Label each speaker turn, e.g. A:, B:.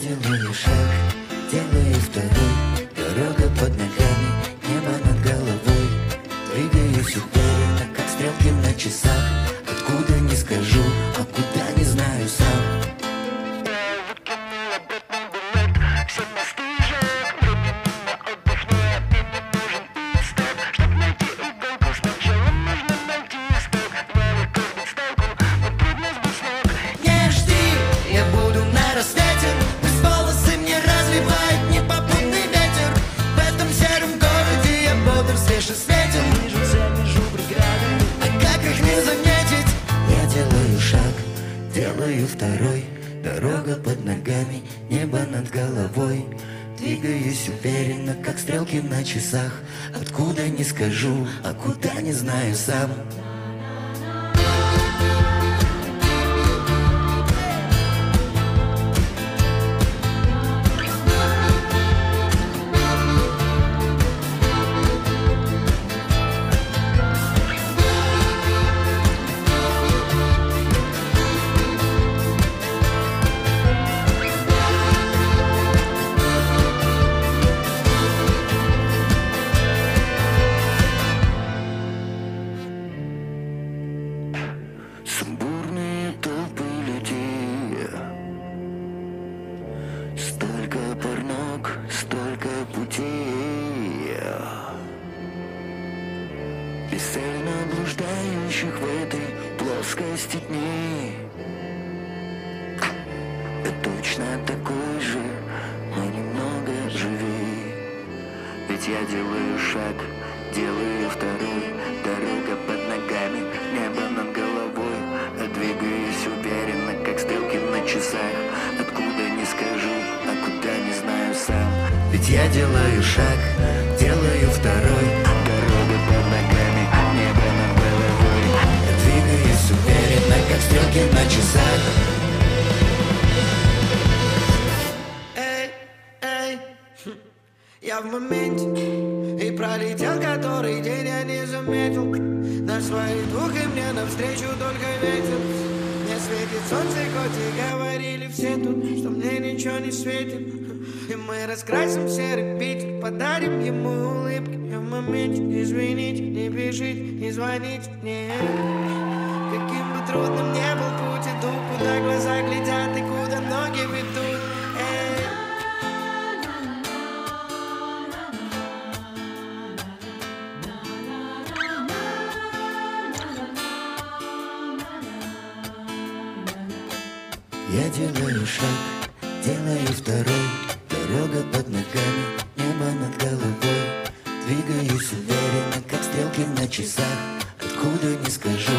A: Делаю шаг, делаю второй Дорога под ногами, небо над головой. Двигаюсь уверенно, как стрелки на часах. Откуда не скажу, делаю второй. Дорога под ногами, небо над головой. Двигаюсь уверенно, как стрелки на часах. Откуда не скажу, а куда не знаю сам. Сумбурные Бесцельно блуждающих в этой плоскости дней Я точно такой же, но немного живей Ведь я делаю шаг, делаю второй. Дорога под ногами, небо над головой. Я двигаюсь уверенно, как стрелки на часах. Откуда не скажу, а куда не знаю сам. Ведь я делаю шаг,
B: в моменте. И пролетел который день, я не заметил. На своих двух и мне навстречу только ветер. Мне светит солнце, хоть и говорили все тут Что мне ничего не светит. И мы раскрасим серый Питер Подарим ему улыбки Я в моменте, извините, не пишите, не звоните мне. Каким бы трудным ни
A: Я делаю шаг, делаю второй. Дорога под ногами, небо над головой. Двигаюсь уверенно, как стрелки на часах. Откуда не скажу,